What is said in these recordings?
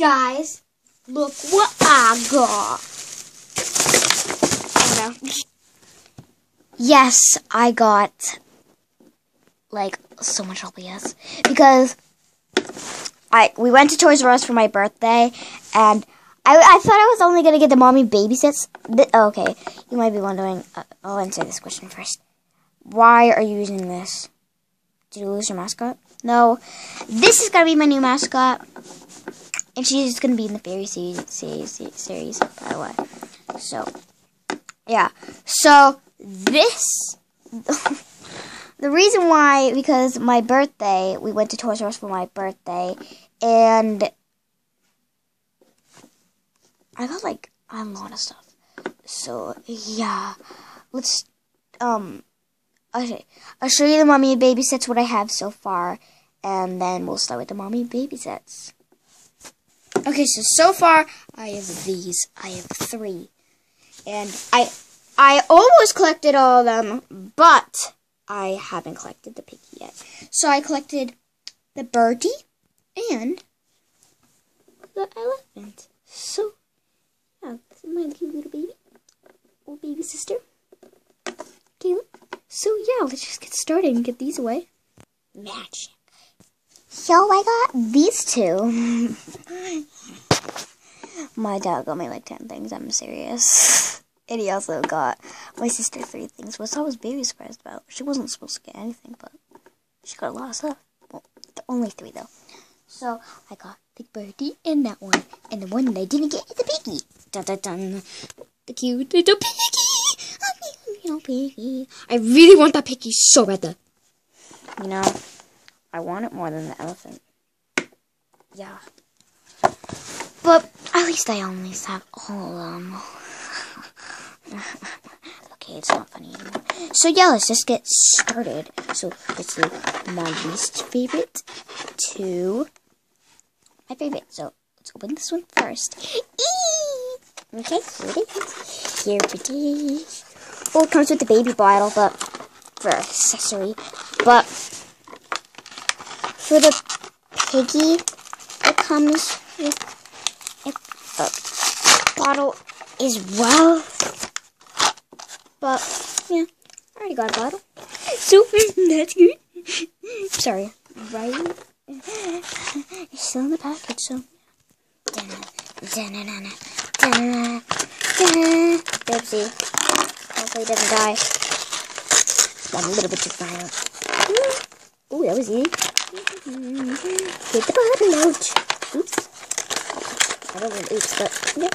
Guys, look what I got. Yes, I got like so much LPS because I we went to Toys R Us for my birthday and I, I thought I was only gonna get the mommy babysits. Th- okay, you might be wondering. Uh, I'll answer this question first. Why are you using this? Did you lose your mascot? No, this is gonna be my new mascot, and she's gonna be in the fairy series series, series by the way. So, yeah. So this. the reason why, because my birthday, we went to Toys R Us for my birthday, and I got like a lot of stuff. So yeah, let's um, okay, I'll show you the mommy and baby sets what I have so far, and then we'll start with the mommy baby sets. Okay, so so far I have these. I have three, and I I almost collected all of them, but I haven't collected the piggy yet. So I collected the birdie and the elephant. So yeah, this is my cute little baby, little baby sister, Kayla. So yeah, let's just get started and get these away. Magic. So I got these two. my dad got me like ten things. I'm serious. And he also got my sister three things, which I was very surprised about. She wasn't supposed to get anything, but she got a lot of stuff. Well, only three though. So I got the birdie and that one, and the one that I didn't get is the piggy. Dun dun dun. The cute little piggy. Piggy. I really want that piggy so bad though. You know, I want it more than the elephant. Yeah. But at least I only have all of them. okay, it's not funny anymore. So yeah, let's just get started. So let's my least favorite to my favorite. So let's open this one first. Eee! Okay, here it is. Here it is. Oh, it comes with the baby bottle, but for accessory. But for the piggy, it comes with a bottle as well. But, yeah, I already got a bottle. So, that's good. Sorry, right? It's still in the package, so. Oopsie. Hopefully doesn't die. I'm a little bit too violent. Ooh, that was easy. Get the bottle out. Oops. I don't want oops, but, yeah.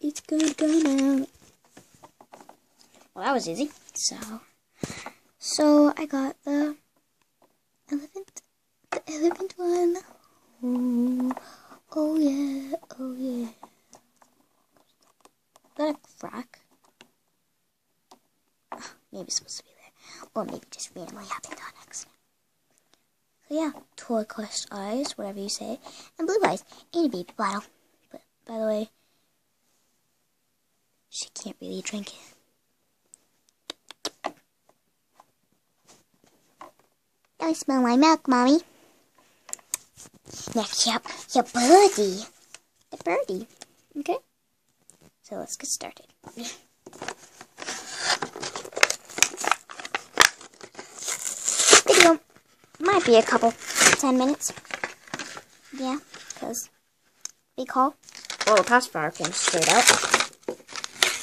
It's gonna come out. Well, that was easy. So, so I got the elephant, the elephant one. Oh, oh yeah, oh yeah. Got a crack. Maybe it's supposed to be or maybe just randomly happened on accident. So yeah, quest eyes, whatever you say, and blue eyes, and a baby bottle. But by the way, she can't really drink it. I smell my milk, Mommy. Next up, your birdie. The birdie. Okay? So let's get started. Video might be a couple, ten minutes. Yeah, because big haul. Well, the pacifier came straight out.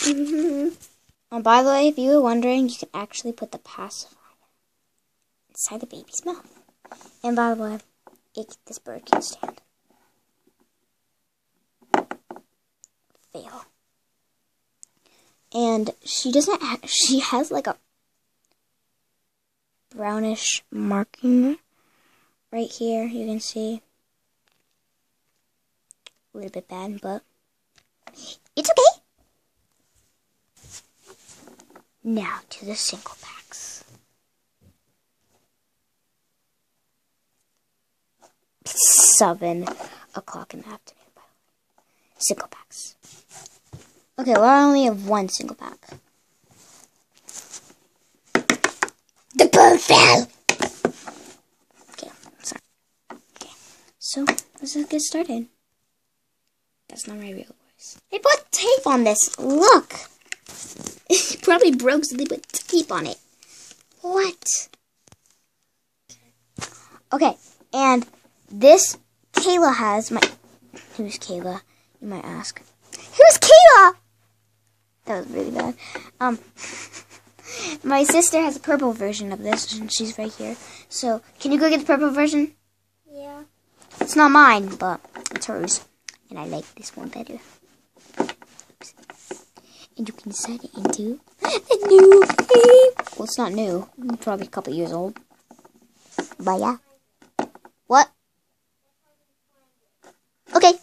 and oh, by the way, if you were wondering, you can actually put the pacifier inside the baby's mouth. And by the way, it, this bird can stand. Fail. And she doesn't. Ha she has like a brownish marking right here. You can see a little bit bad, but it's okay. Now to the single packs. Seven o'clock in the afternoon, by the way. Single packs. Okay, well, I only have one single pack. Bird fell! Okay, sorry. Okay, so let's just get started. That's not my real voice. They put tape on this. Look. It probably broke, so they put tape on it. What? Okay, and this Kayla has my. Who's Kayla? You might ask. Who's Kayla? That was really bad. Um, my sister has a purple version of this, and she's right here. So, can you go get the purple version? Yeah. It's not mine, but it's hers, and I like this one better. And you can set it into the new game. Well, it's not new. It's probably a couple years old. But yeah. What? Okay.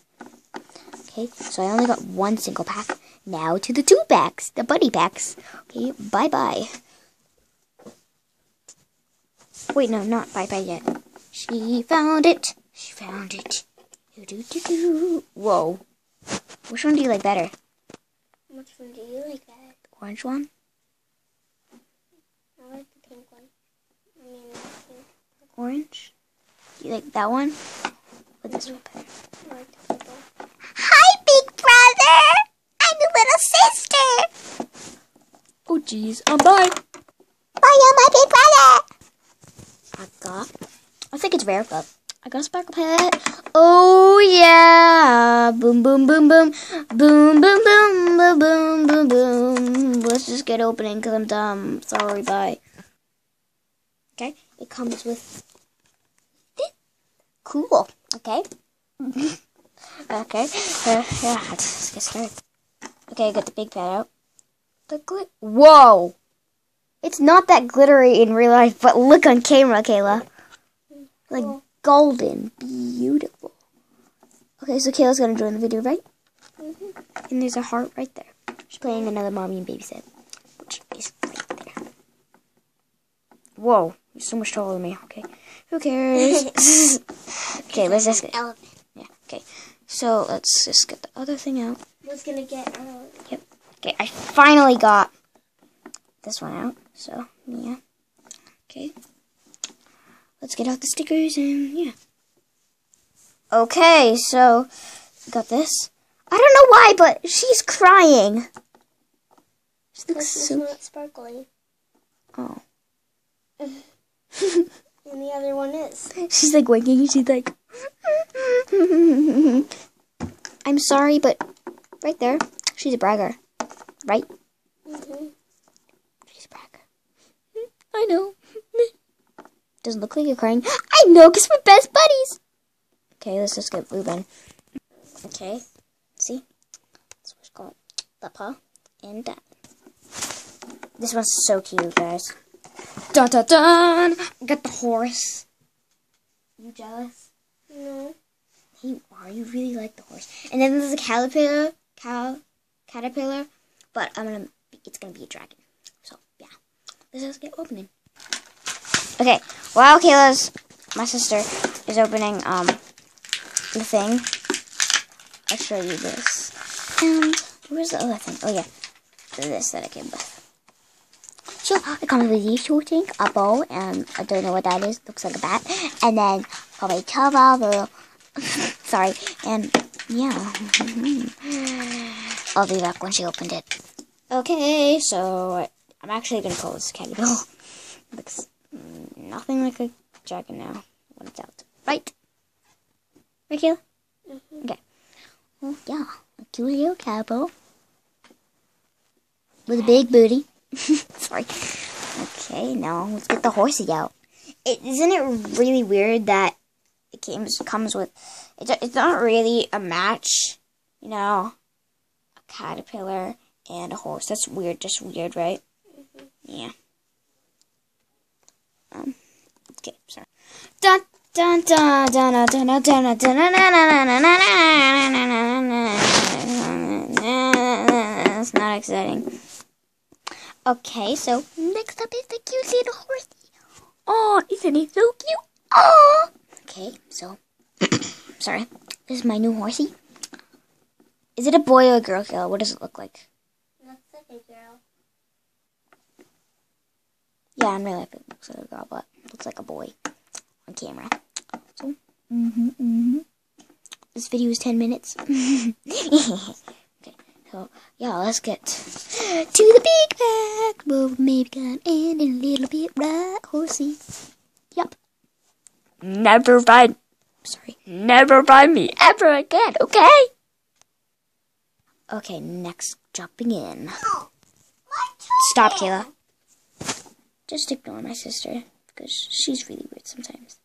Okay, so I only got one single pack. Now to the two packs, the buddy packs. Okay, bye bye. Wait, no, not bye bye yet. She found it. She found it. Do do do do. Whoa. Which one do you like better? Which one do you like better? The orange one? I like the pink one. I mean, pink. Orange? Do you like that one? Or this one better? I like the purple. Hi, big brother! I'm the little sister! Oh, jeez. Um, bye. Bye, my big brother! I got... I think it's rare, but I got a sparkle pet. Oh, yeah! Boom, boom, boom, boom. Boom, boom, boom, boom, boom, boom, boom. Let's just get opening because I'm dumb. Sorry, bye. Okay, it comes with... this. Cool. Okay. Okay. Uh, yeah, let's get started. Okay, I got the big pad out. The glit. Whoa! It's not that glittery in real life, but look on camera, Kayla. Like Cool. golden, beautiful. Okay, so Kayla's gonna join the video, right? Mhm. And there's a heart right there. She's playing another mommy and baby set, which is right there. Whoa, you're so much taller than me. Okay, who cares? okay, let's just get. Elephant. Yeah. Okay. So let's just get the other thing out. Was gonna get. Uh, Okay, I finally got this one out. So yeah. Okay. Let's get out the stickers and yeah. Okay, so got this. I don't know why, but she's crying. She looks this is so. not sparkly, Oh. and the other one is. She's like winking. She's like. I'm sorry, but right there, she's a bragger, right? hmm She's a bragger. I know. Doesn't look like you're crying. I know, because we're best buddies. Okay, let's just get Ruben. Okay, see? That's what's called Papa and Dad. This one's so cute, guys. Dun dun dun! Got the horse. You jealous? No. You are. You really like the horse. And then there's a caterpillar, cow, caterpillar, but I'm gonna. It's gonna be a dragon. So yeah, let's get opening. Okay, while Kayla's, my sister, is opening um the thing, I'll show you this. And where's the other thing? Oh yeah, this that I came with. So comes with these two things, a bow, and I don't know what that is. Looks like a bat, and then probably cover. Sorry, and yeah. I'll be back when she opened it. Okay, so I'm actually gonna call this caterpillar. Looks mm, nothing like a dragon now when it's out. Right? Right, Kayla? Mhm. Okay. Well, yeah, a cute little caterpillar with a big booty. Sorry. Okay, now let's get the horsey out. It, isn't it really weird that it comes comes with it's it's not really a match, you know, caterpillar and a horse. That's weird, just weird, right? Yeah. Um. Okay, sorry. Dun dun dun dun dun dun dun dun dun dun That's not exciting. Okay, so next up is the cute little horsey. Oh, isn't he so cute? Oh. Okay, so sorry. This is my new horsey. Is it a boy or a girl, Kayla? What does it look like? Looks like a girl. Yeah, in real life it looks like a girl, but it looks like a boy on camera. So Mm-hmm, mm-hmm. This video is 10 minutes. okay, so, yeah, let's get to the big bag. Well, maybe gonna end in a little bit right, horsey. Yup. Never find, sorry, never find me ever again, okay? Okay, next, jumping in. Stop, Kayla. Just ignore my sister, because she's really weird sometimes.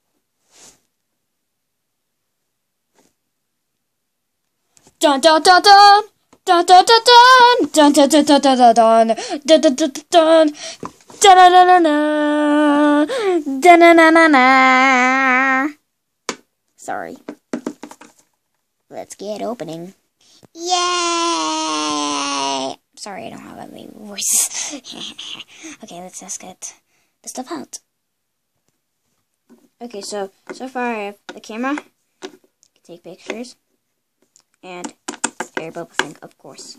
Dun dun dun dun! Dun dun dun dun! Dun dun dun dun dun dun dun! Dun dun dun dun! Sorry. Let's get opening. Yay! Sorry, I don't have a baby voice. okay, let's just get the stuff out. Okay, so so far I have the camera, take pictures, and air bubble thing, of course.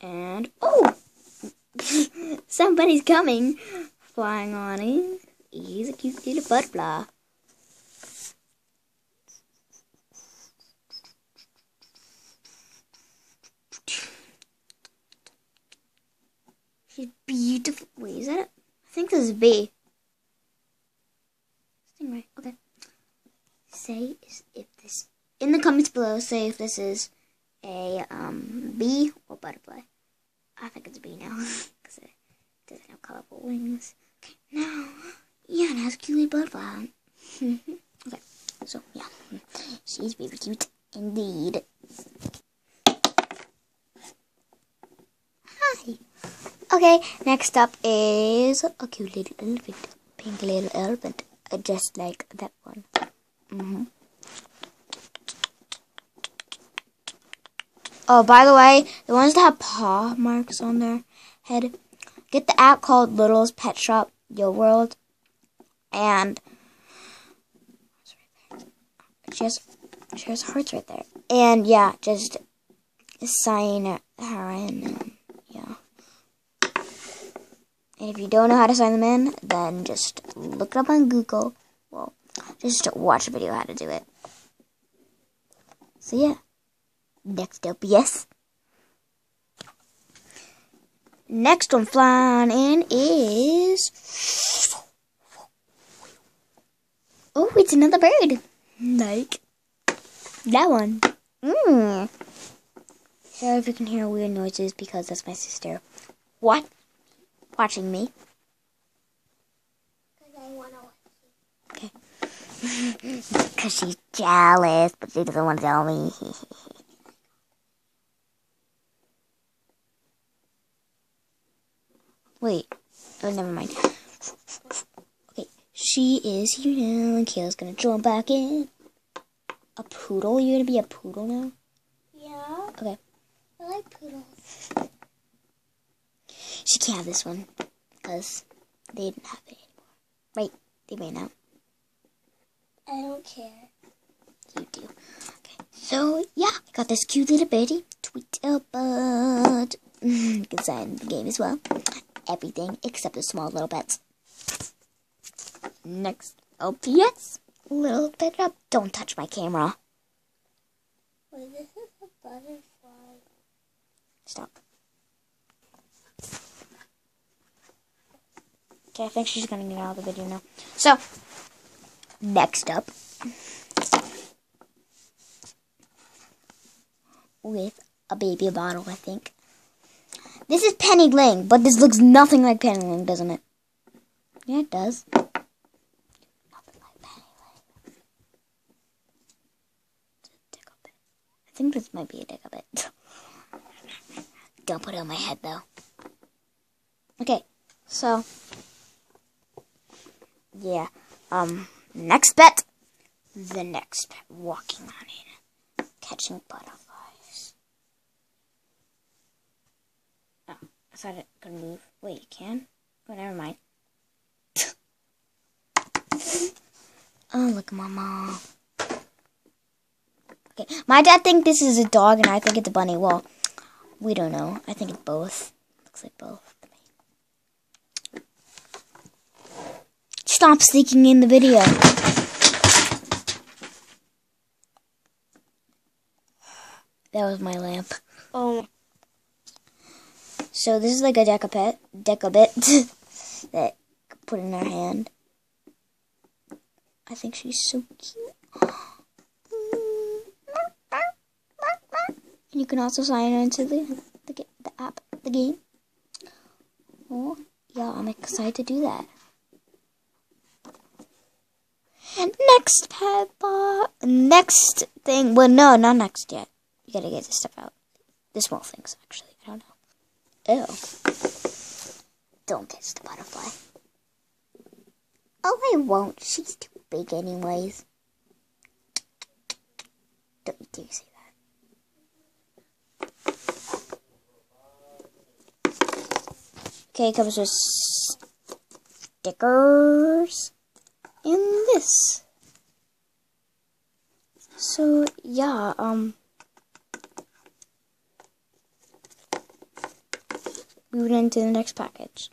And oh, somebody's coming, flying on in. He's a cute little butterfly. Beautiful. Wait, is that it? I think this is B. Stingray. Okay. Say if this in the comments below. Say if this is a um bee or butterfly. I think it's a bee now because it doesn't have colorful wings. Okay, now yeah, it has a cute butterfly. okay, so yeah, she's very cute indeed. Hi. Okay, next up is a cute little elephant. Pink little elephant. uh, Just like that one. Mm-hmm. Oh, by the way, the ones that have paw marks on their head, get the app called Littlest Pet Shop Your World. And she has, she has hearts right there. And yeah, just sign her in. And, if you don't know how to sign them in, then just look it up on Google. Well, just watch a video how to do it. So yeah. Next up, yes. Next one flying in is. Oh, it's another bird. Like that one. Mmm. Sorry if you can hear weird noises because that's my sister. What? Watching me. Okay. Because she's jealous, but she doesn't want to tell me. Wait. Oh, never mind. Okay. She is here now, and Kayla's gonna jump back in. A poodle? You're gonna be a poodle now? Yeah, Okay. I like poodles. She can't have this one. Because they didn't have it anymore. Right. They ran out. I don't care. You do. Okay. So, yeah. I got this cute little birdie. Tweetlebird. You can sign the game as well. Everything except the small little pets. Next. Oh, OPS. Little bit up. Don't touch my camera. Wait, this is a butterfly. Stop. Okay, I think she's gonna get out of the video now. So, next up, with a baby bottle, I think. This is Penny Ling, but this looks nothing like Penny Ling, doesn't it? Yeah, it does. I think this might be a tickle bit. Don't put it on my head though. Okay, so yeah. Um next bet. The next bet. Walking on it. Catching butterflies. Oh, I thought it could move. Wait, it can? Oh never mind. oh look at mama. Okay. My dad thinks this is a dog and I think it's a bunny. Well, we don't know. I think it's both. Looks like both stop sneaking in the video. That was my lamp. Oh. So this is like a decapet, decabit that put in her hand. I think she's so cute. You can also sign into the, the the app, the game. Oh, yeah, I'm excited to do that. Next pet. Next thing. Well, no, not next yet. You gotta get this stuff out. The small things, actually. I don't know. Ew. Don't kiss the butterfly. Oh, I won't. She's too big, anyways. Don't you dare say that. Okay, comes with stickers and this. So, yeah, um. Moving into the next package.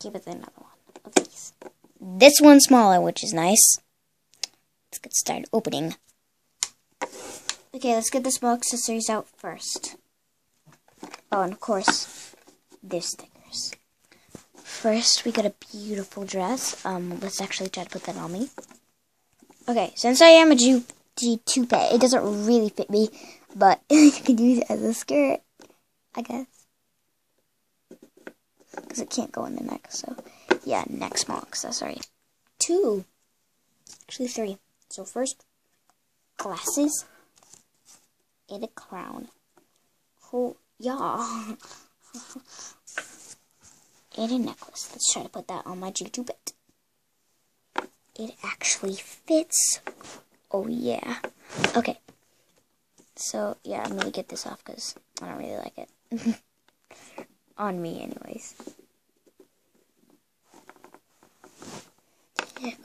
Keep it another one of these. This one's smaller, which is nice. Let's get started opening. Okay, let's get the small accessories out first. Oh, and of course, there's stickers. First, we got a beautiful dress. Um, let's actually try to put that on me. Okay, since I am a G- G2 pet, it doesn't really fit me, but you can use it as a skirt, I guess because it can't go in the neck. So, yeah, neck small accessory. Two, actually three. So first, glasses and a crown. Oh, yeah. and a necklace. Let's try to put that on my G2 bit. It actually fits. Oh, yeah. Okay. So, yeah, I'm going to get this off because I don't really like it. on me anyways.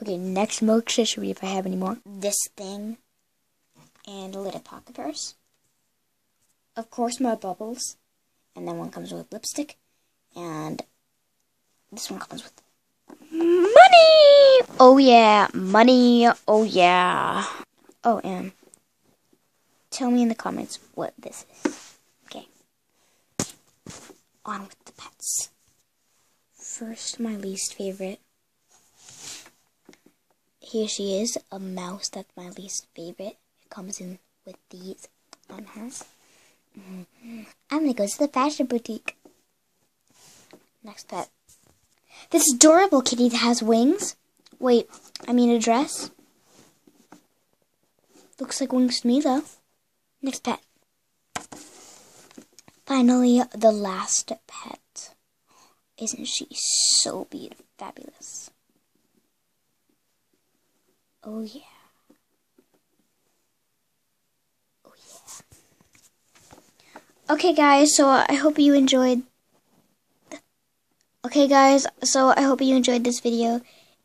Okay, next more accessory if I have any more. This thing and a little pocket purse. Of course my bubbles. And then one comes with lipstick. And this one comes with money! Oh yeah, money, oh yeah. Oh, and tell me in the comments what this is. Okay on with the pets. First, my least favorite. Here she is, a mouse. That's my least favorite. It comes in with these on her. Mm-hmm. I'm gonna go to the fashion boutique. Next pet. This adorable kitty that has wings. Wait, I mean a dress. Looks like wings to me though. Next pet. Finally, the last pet. Isn't she so beautiful, fabulous? Oh yeah. Oh yeah. Okay, guys. So I hope you enjoyed. Okay, guys. So I hope you enjoyed this video,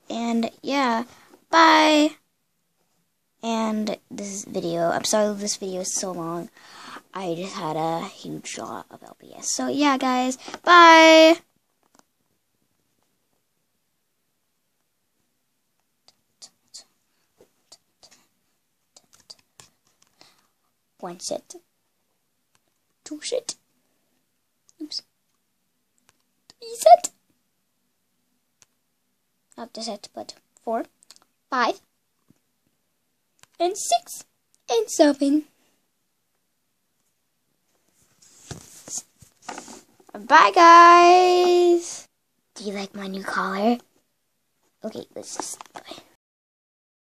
and yeah, bye. And this video. I'm sorry this video is so long. I just had a huge lot of LPS. So yeah, guys, bye. One set. Two set. Oops. Three set. Not the set, but four, five, and six, and seven. Bye, guys. Do you like my new collar? Okay, let's just. Bye.